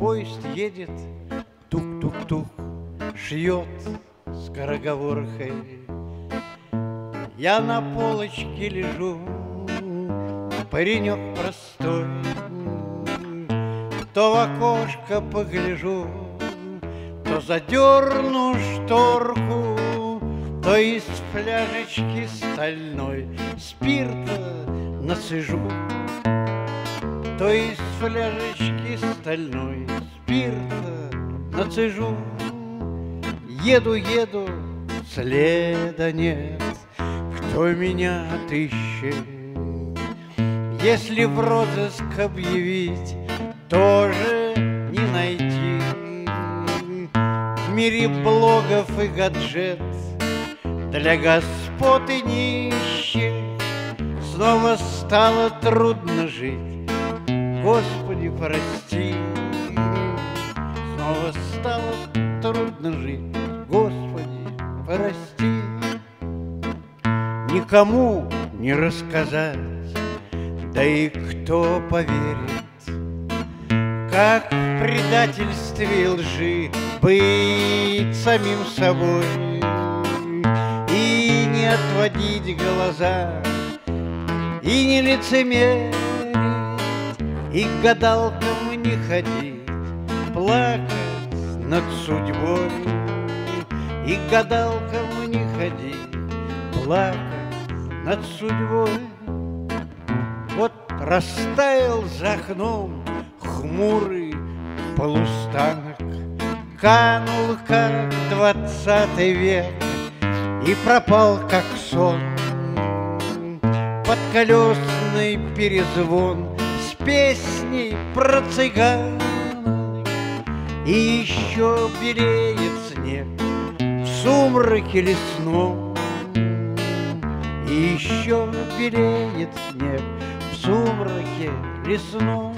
Поезд едет, тук-тук-тук, шьет скороговоркой. Я на полочке лежу, паренек простой, То в окошко погляжу, то задерну шторку, То из фляжечки стальной спирта нацежу, То из фляжечки стальной спирта нацежу. Еду, еду, следа нет, кто меня отыщет. Если в розыск объявить, тоже не найти. В мире блогов и гаджет для господ и нищих Снова стало трудно жить, Господи, прости. Снова стало трудно жить, Господи, прости. Никому не рассказать, да и кто поверит, Как в предательстве лжи быть самим собой И не отводить глаза, и не лицемерить, И к гадалкам не ходить, плакать над судьбой, И к гадалкам не ходить, плакать над судьбой. Вот растаял за окном хмурый полустанок, Канул, как двадцатый век, И пропал, как сон. Под колесный перезвон песней про цыган. И еще белеет снег В сумраке лесном. И еще белеет снег В сумраке лесном